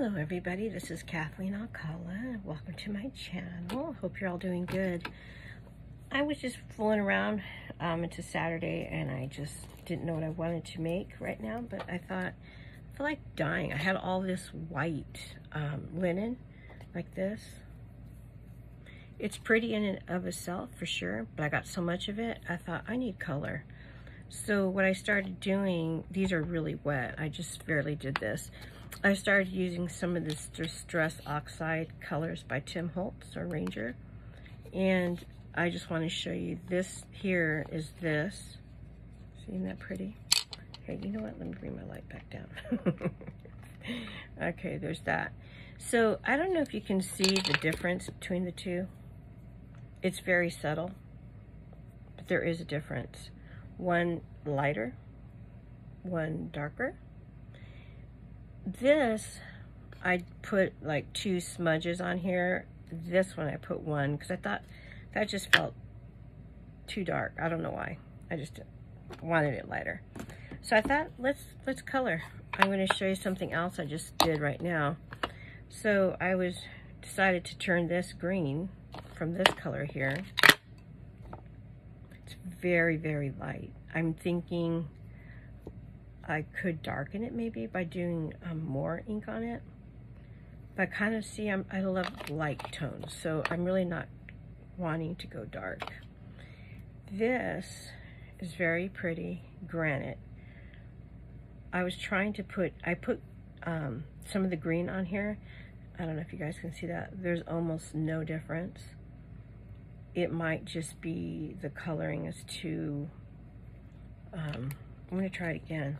Hello everybody, this is Kathleen Alcala. Welcome to my channel. Hope you're all doing good. I was just fooling around. Um, a Saturday and I just didn't know what I wanted to make right now, but I thought, I feel like dying. I had all this white um, linen like this. It's pretty in and of itself for sure, but I got so much of it, I thought I need color. So what I started doing, these are really wet. I just barely did this. I started using some of this Distress Oxide colors by Tim Holtz or Ranger. And I just want to show you this here is this. Seeing that pretty? Okay, you know what? Let me bring my light back down. okay, there's that. So I don't know if you can see the difference between the two. It's very subtle, but there is a difference one lighter, one darker. This, I put like two smudges on here. This one I put one because I thought that just felt too dark. I don't know why. I just wanted it lighter. So I thought, let's let's color. I'm going to show you something else I just did right now. So I was decided to turn this green from this color here It's very, very light. I'm thinking I could darken it maybe by doing um, more ink on it. But kind of see I'm, I love light tones, so I'm really not wanting to go dark. This is very pretty granite. I was trying to put, I put um, some of the green on here. I don't know if you guys can see that. There's almost no difference it might just be the coloring is too, um, I'm to try it again.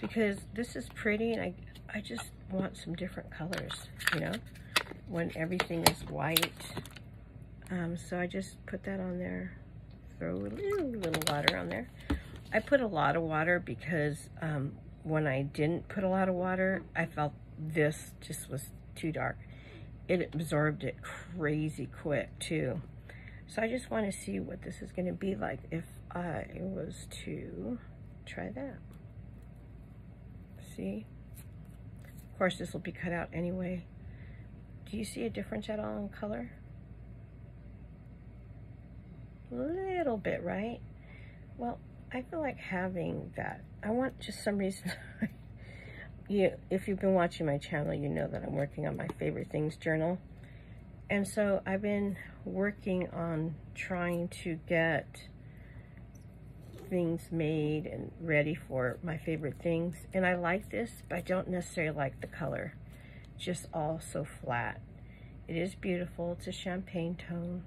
Because this is pretty and I, I just want some different colors, you know, when everything is white. Um, so I just put that on there, throw a little, little water on there. I put a lot of water because um, when I didn't put a lot of water, I felt this just was too dark. It absorbed it crazy quick too. So I just want to see what this is going to be like if I was to try that. See? Of course, this will be cut out anyway. Do you see a difference at all in color? A little bit, right? Well, I feel like having that. I want just some reason. you, if you've been watching my channel, you know that I'm working on my favorite things journal. And so I've been working on trying to get things made and ready for my favorite things. And I like this, but I don't necessarily like the color. Just all so flat. It is beautiful. It's a champagne tone.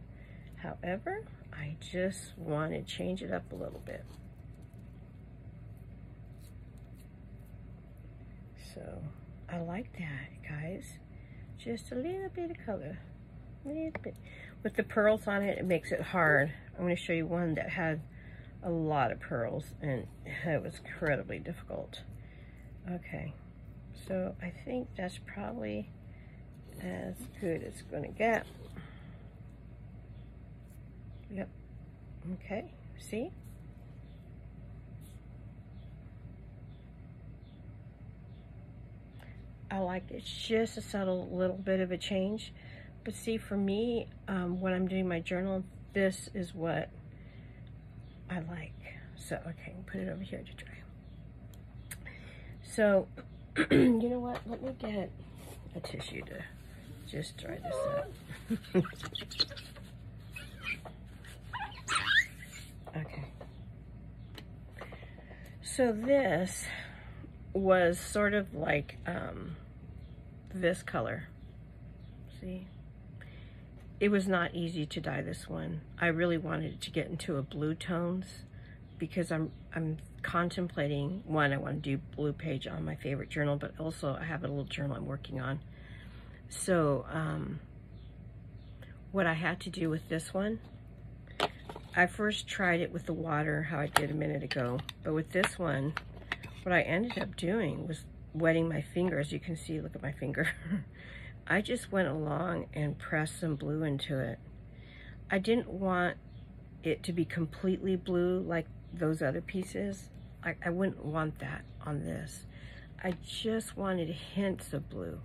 However, I just want to change it up a little bit. So I like that, guys. Just a little bit of color little bit. With the pearls on it, it makes it hard. I'm going to show you one that had a lot of pearls and it was incredibly difficult. Okay, so I think that's probably as good as it's going to get. Yep. Okay, see? I like it. It's just a subtle little bit of a change. But see, for me, um, when I'm doing my journal, this is what I like. So, okay, put it over here to dry. So, you know what? Let me get a tissue to just dry this up. okay. So this was sort of like um, this color. See? It was not easy to dye this one. I really wanted to get into a blue tones because I'm I'm contemplating one I want to do blue page on my favorite journal but also I have a little journal I'm working on so um, what I had to do with this one I first tried it with the water how I did a minute ago but with this one what I ended up doing was wetting my finger as you can see look at my finger I just went along and pressed some blue into it. I didn't want it to be completely blue like those other pieces. I, I wouldn't want that on this. I just wanted hints of blue.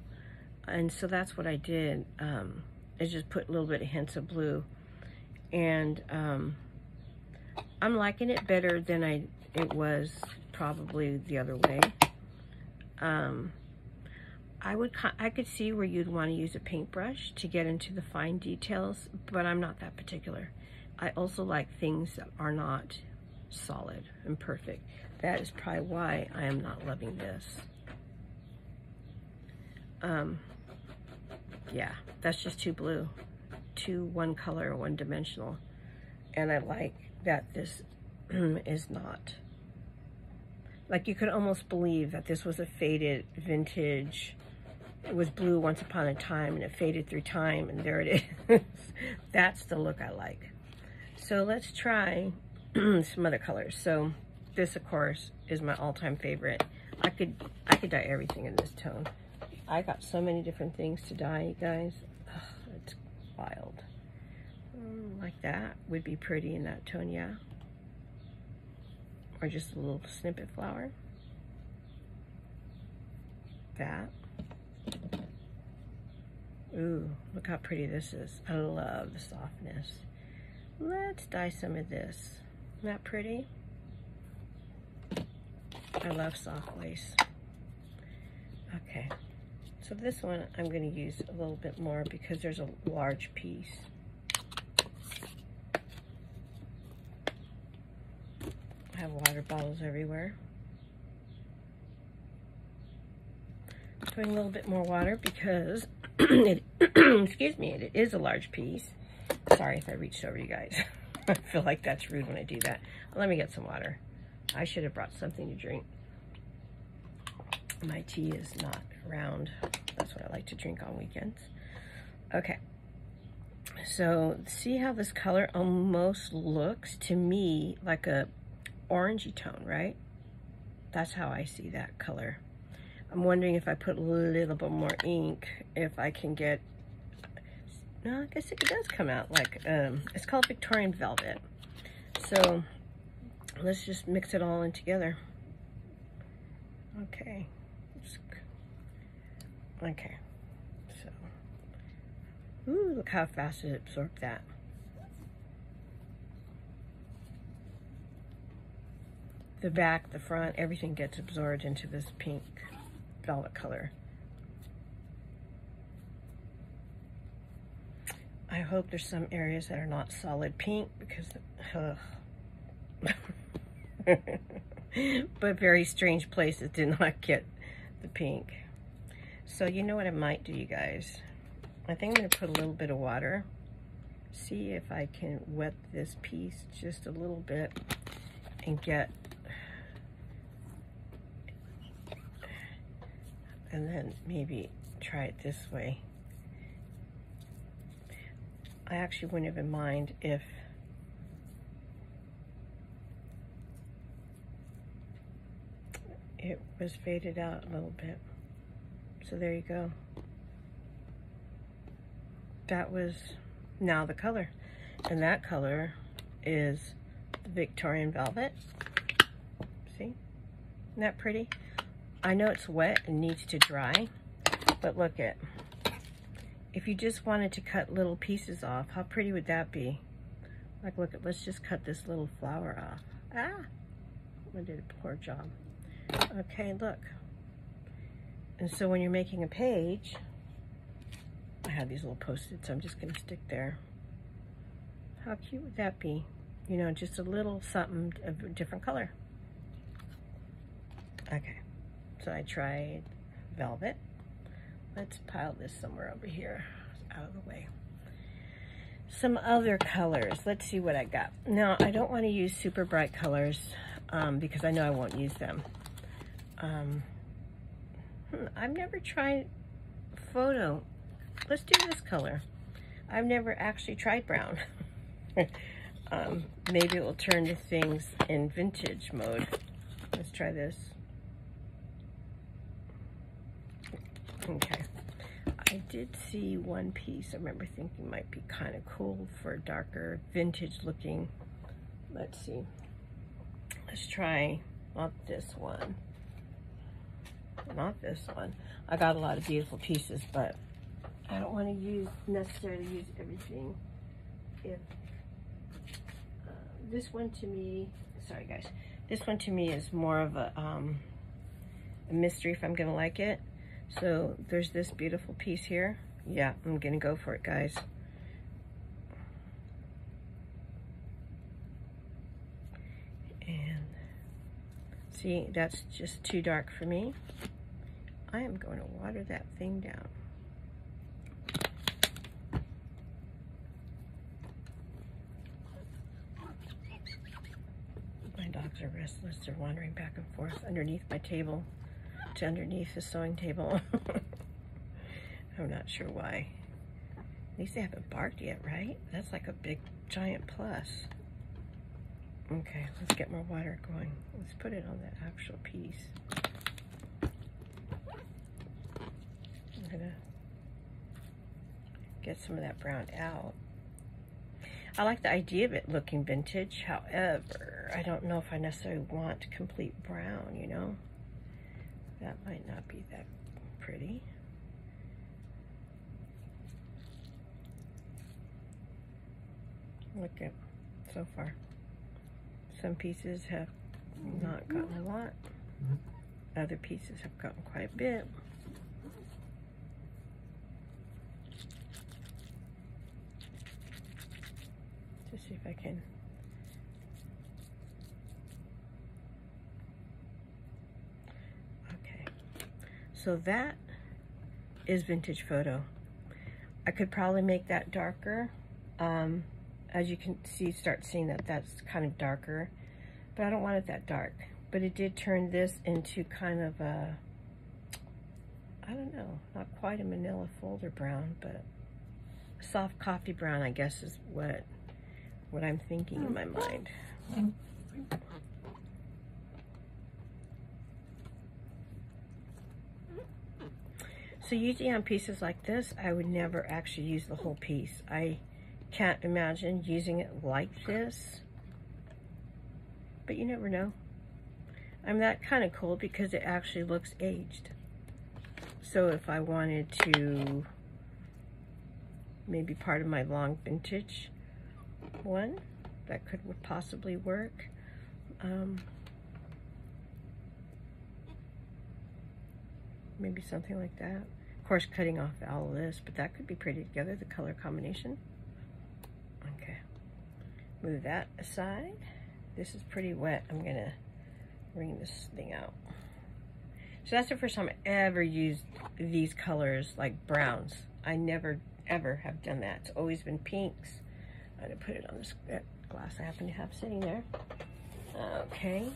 And so that's what I did. Um, I just put a little bit of hints of blue. And um, I'm liking it better than I it was probably the other way. Um, I would I could see where you'd want to use a paintbrush to get into the fine details, but I'm not that particular. I also like things that are not solid and perfect. That is probably why I am not loving this. Um, yeah, that's just too blue, too one color, one dimensional. And I like that this is not. Like you could almost believe that this was a faded vintage. It was blue once upon a time and it faded through time and there it is. That's the look I like. So let's try some other colors. So this of course is my all-time favorite. I could I could dye everything in this tone. I got so many different things to dye, guys. Ugh, it's wild. Mm, like that would be pretty in that tone, yeah. Or just a little snippet flower. That. Ooh, look how pretty this is. I love the softness. Let's dye some of this. Isn't that pretty? I love soft lace. Okay. So this one I'm going to use a little bit more because there's a large piece. I have water bottles everywhere. A little bit more water because, it, excuse me, it is a large piece. Sorry if I reached over you guys. I feel like that's rude when I do that. Let me get some water. I should have brought something to drink. My tea is not round. That's what I like to drink on weekends. Okay. So see how this color almost looks to me like a orangey tone, right? That's how I see that color. I'm wondering if I put a little bit more ink, if I can get, no, I guess it does come out like, um, it's called Victorian Velvet. So let's just mix it all in together. Okay. Okay, so, ooh, look how fast it absorbed that. The back, the front, everything gets absorbed into this pink velvet color. I hope there's some areas that are not solid pink because, but very strange places did not get the pink. So you know what I might do, you guys? I think I'm to put a little bit of water. See if I can wet this piece just a little bit and get... And then maybe try it this way. I actually wouldn't even mind if it was faded out a little bit. So there you go. That was now the color. And that color is the Victorian Velvet. See? Isn't that pretty? I know it's wet and needs to dry, but look at, if you just wanted to cut little pieces off, how pretty would that be? Like, look at, let's just cut this little flower off. Ah, I did a poor job. Okay, look. And so when you're making a page, I have these little post-its, so I'm just gonna stick there. How cute would that be? You know, just a little something of a different color. Okay, so I tried velvet. Let's pile this somewhere over here, out of the way. Some other colors, let's see what I got. Now, I don't wanna use super bright colors um, because I know I won't use them. Um, Hmm, I've never tried photo. Let's do this color. I've never actually tried brown. um, maybe it will turn to things in vintage mode. Let's try this. Okay. I did see one piece I remember thinking might be kind of cool for a darker vintage looking. Let's see. Let's try, not this one. not this one. I got a lot of beautiful pieces, but I don't want to use necessarily use everything. If uh, this one to me, sorry guys, this one to me is more of a, um, a mystery if I'm gonna like it. So there's this beautiful piece here. Yeah, I'm gonna go for it, guys. And see, that's just too dark for me. I am going to water that thing down. My dogs are restless. They're wandering back and forth underneath my table to underneath the sewing table. I'm not sure why. At least they haven't barked yet, right? That's like a big giant plus. Okay, let's get more water going. Let's put it on that actual piece. I'm gonna get some of that brown out. I like the idea of it looking vintage. However, I don't know if I necessarily want complete brown, you know? That might not be that pretty. Look at so far. Some pieces have not gotten a lot. Mm-hmm. Other pieces have gotten quite a bit. To see if I can Okay. So that is vintage photo. I could probably make that darker. Um, as you can see, start seeing that that's kind of darker, but I don't want it that dark. But it did turn this into kind of a, I don't know, not quite a manila folder brown, but soft coffee brown, I guess is what, what I'm thinking in my mind. So usually on pieces like this, I would never actually use the whole piece. I can't imagine using it like this, but you never know. I'm that kind of cool because it actually looks aged. So if I wanted to, maybe part of my long vintage one, that could possibly work. Um, maybe something like that. Of course, cutting off all of this, but that could be pretty together, the color combination. Okay, move that aside. This is pretty wet. I'm gonna wring this thing out. So that's the first time I ever used these colors, like browns. I never, ever have done that. It's always been pinks. I'm gonna put it on this glass I happen to have sitting there. Okay.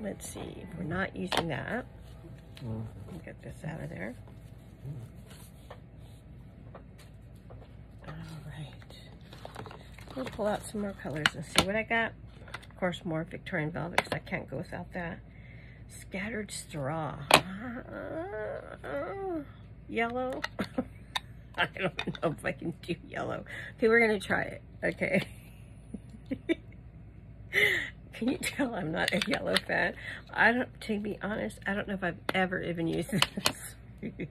Let's see, if we're not using that, mm. get this out of there. All right. We'll pull out some more colors and see what I got. Of course, more Victorian velvet because I can't go without that. Scattered straw. Ah, yellow. I don't know if I can do yellow. Okay, we're going to try it. Okay. Can you tell I'm not a yellow fan? I don't, to be honest, I don't know if I've ever even used this.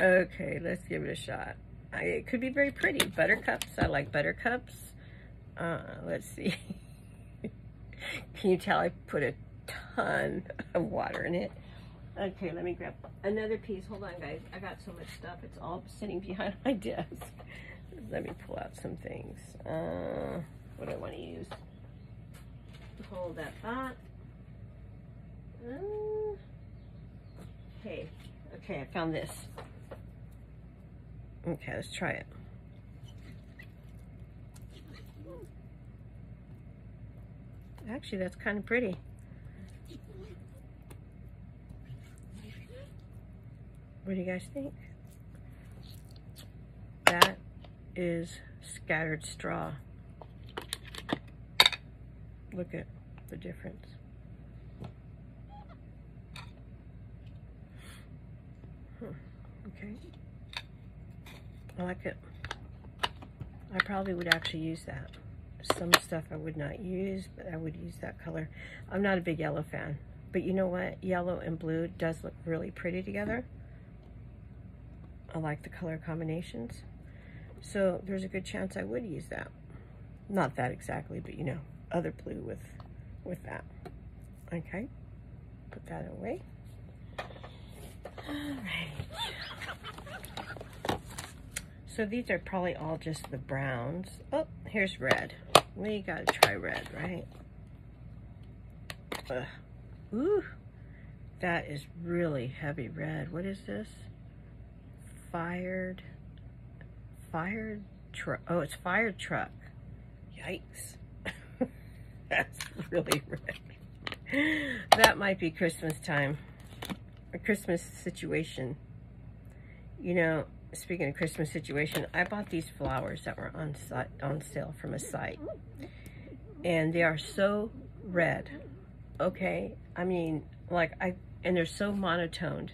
okay, let's give it a shot. I, it could be very pretty. Buttercups, I like buttercups. Uh, let's see. Can you tell I put a ton of water in it? Okay, let me grab another piece. Hold on, guys. I got so much stuff. It's all sitting behind my desk. Let me pull out some things. Uh, what do I want to use? Hold that thought. Uh, okay, okay, I found this. Okay, let's try it. Actually, that's kind of pretty. What do you guys think? That is scattered straw. Look at the difference. Huh. Okay. I like it. I probably would actually use that. some stuff I would not use, but I would use that color. I'm not a big yellow fan, but you know what? Yellow and blue does look really pretty together. I like the color combinations. So there's a good chance I would use that. Not that exactly, but you know, other blue with, with that. Okay, put that away. So these are probably all just the browns. Oh, here's red. We gotta try red, right? Ugh. Ooh, that is really heavy red. What is this? Fired, fired truck. Oh, it's fire truck. Yikes. That's really red. That might be Christmas time. A Christmas situation. You know, speaking of Christmas situation, I bought these flowers that were on on sale from a site. And they are so red. Okay? I mean, like, I, and they're so monotoned.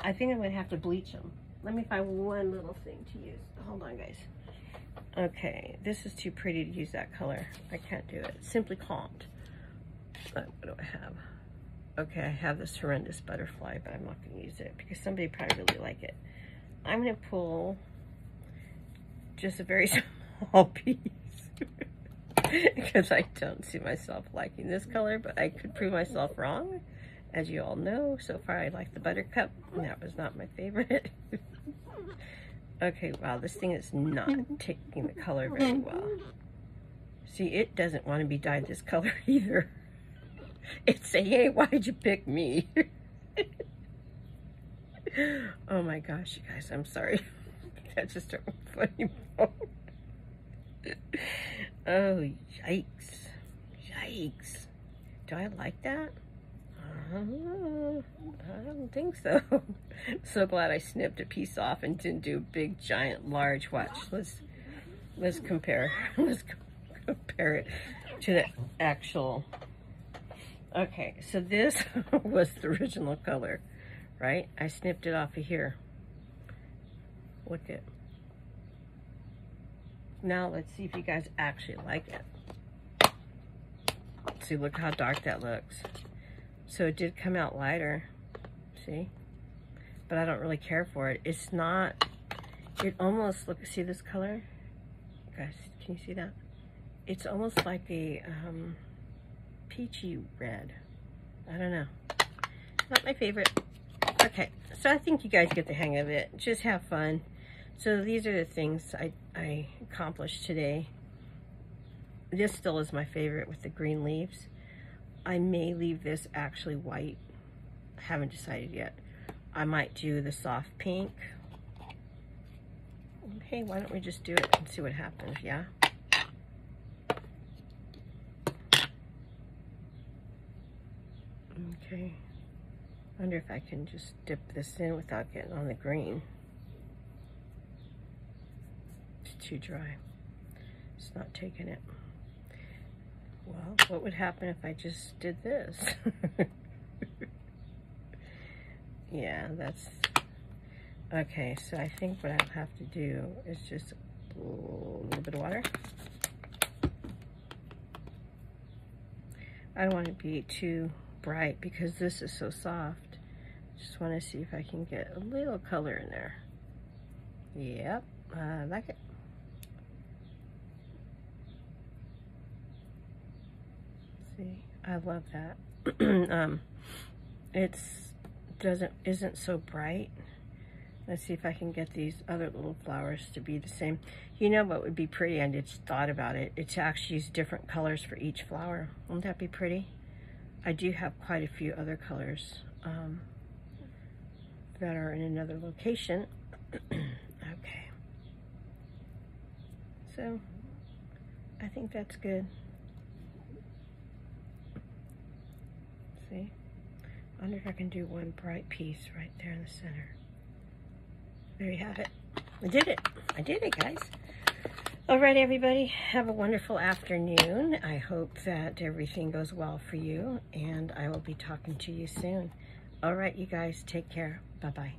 I think I'm going to have to bleach them. Let me find one little thing to use. Hold on, guys. Okay, this is too pretty to use that color. I can't do it. Simply can't. What do I have? Okay, I have this horrendous butterfly, but I'm not going to use it because somebody probably really like it. I'm going to pull just a very small piece because I don't see myself liking this color, but I could prove myself wrong. As you all know, so far I like the Buttercup, and that was not my favorite. okay, wow, this thing is not taking the color very well. See, it doesn't want to be dyed this color either. It's saying, hey, why'd you pick me? oh my gosh, you guys, I'm sorry. That's just a funny moment. oh, yikes. Yikes. Do I like that? I don't think so. so glad I snipped a piece off and didn't do big, giant, large. Watch. Let's let's compare. let's compare it to the actual. Okay, so this was the original color right? I snipped it off of here. Look at. Now let's see if you guys actually like it. See, look how dark that looks. So it did come out lighter, see? But I don't really care for it. It's not, it almost, look, see this color? Guys, can you see that? It's almost like a um, peachy red. I don't know. Not my favorite. Okay, so I think you guys get the hang of it. Just have fun. So these are the things I, I accomplished today. This still is my favorite with the green leaves. I may leave this actually white. I haven't decided yet. I might do the soft pink. Okay, why don't we just do it and see what happens, yeah? Okay wonder if I can just dip this in without getting on the green. It's too dry. It's not taking it. Well, what would happen if I just did this? yeah, that's... Okay, so I think what I'll have to do is just a little bit of water. I don't want to be too bright because this is so soft. Just want to see if I can get a little color in there. Yep, I like it. I love that. um, it's doesn't isn't so bright. Let's see if I can get these other little flowers to be the same. You know what would be pretty? I just thought about it. It's actually use different colors for each flower. Won't that be pretty? I do have quite a few other colors um, that are in another location. okay. So, I think that's good. See? I wonder if I can do one bright piece right there in the center. There you have it. I did it. I did it, guys. All right, everybody, have a wonderful afternoon. I hope that everything goes well for you, and I will be talking to you soon. All right, you guys, take care. Bye-bye.